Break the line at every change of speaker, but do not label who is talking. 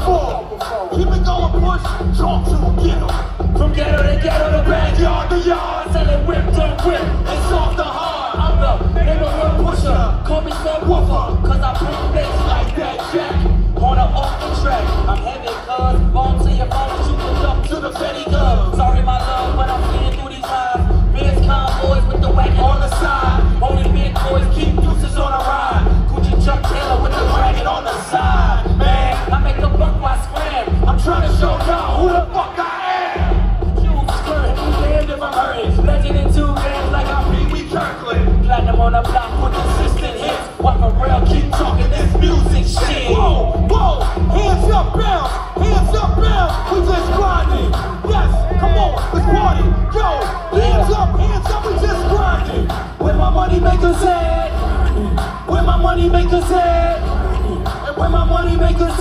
Keep it going, push, talk to, get em. From ghetto to ghetto to backyard. we just grinding. Yes, come on, let's party. Yo, hands up, hands up, we just grinding. Where my money makers at? Where my money makers at? And where my money makers